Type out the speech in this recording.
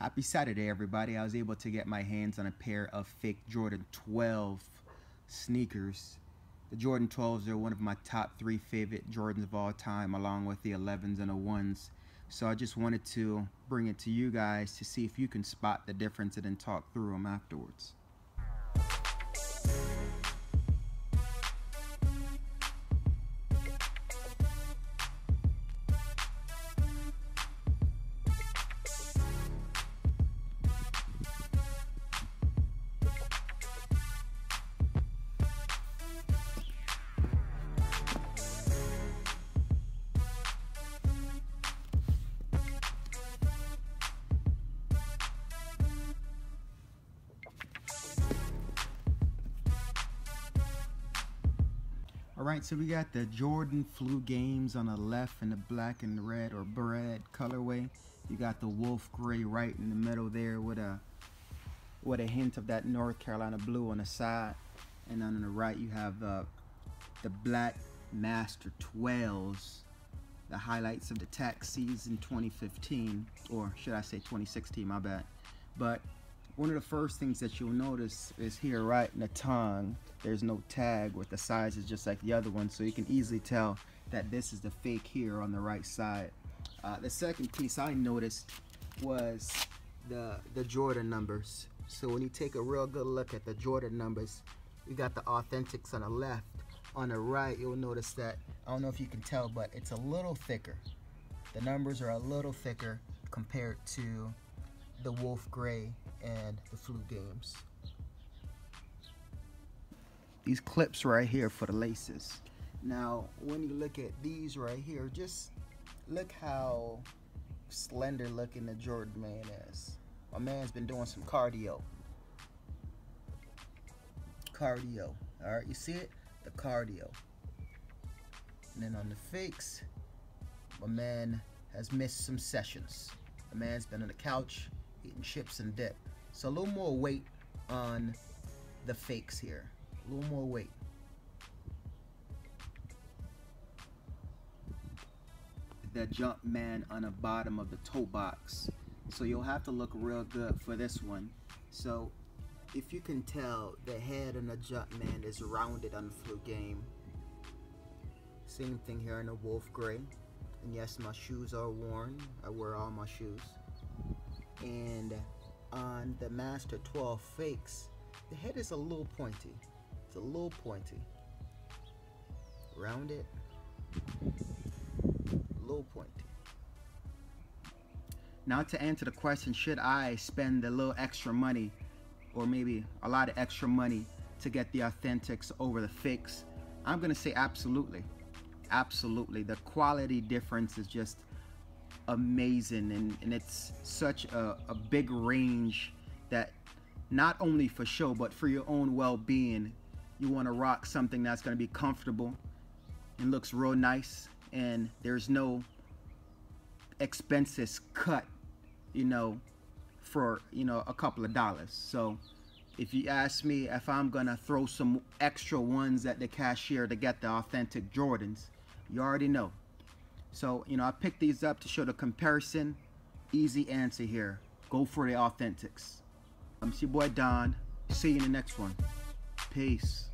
Happy Saturday, everybody. I was able to get my hands on a pair of fake Jordan 12 sneakers. The Jordan 12s are one of my top three favorite Jordans of all time, along with the 11s and the 1s. So I just wanted to bring it to you guys to see if you can spot the difference and then talk through them afterwards. Alright, so we got the Jordan Flu Games on the left and the black and red or bread colorway. You got the Wolf Gray right in the middle there with a with a hint of that North Carolina blue on the side. And then on the right you have the the black Master 12s, the highlights of the tax season 2015, or should I say 2016, my bad. But one of the first things that you'll notice is here right in the tongue there's no tag with the size is just like the other one so you can easily tell that this is the fake here on the right side. Uh, the second piece I noticed was the the Jordan numbers. So when you take a real good look at the Jordan numbers you got the authentics on the left. On the right you'll notice that I don't know if you can tell but it's a little thicker. The numbers are a little thicker compared to the Wolf Gray and the Flu Games. These clips right here for the laces. Now, when you look at these right here, just look how slender looking the Jordan man is. My man's been doing some cardio. Cardio. All right, you see it? The cardio. And then on the fakes, my man has missed some sessions. The man's been on the couch eating chips and dip. So a little more weight on the fakes here. A little more weight. The Jumpman on the bottom of the toe box. So you'll have to look real good for this one. So if you can tell, the head on the jump man is rounded on the flu game. Same thing here in the wolf gray. And yes, my shoes are worn. I wear all my shoes. And on the Master 12 fakes, the head is a little pointy. It's a little pointy. Round it, little pointy. Now to answer the question, should I spend a little extra money or maybe a lot of extra money to get the authentics over the fakes? I'm gonna say absolutely. Absolutely. The quality difference is just amazing and, and it's such a, a big range that not only for show but for your own well-being you want to rock something that's going to be comfortable and looks real nice and there's no expenses cut you know for you know a couple of dollars. So if you ask me if I'm gonna throw some extra ones at the cashier to get the authentic Jordans you already know so, you know, I picked these up to show the comparison. Easy answer here. Go for the authentics. I'm your boy Don. See you in the next one. Peace.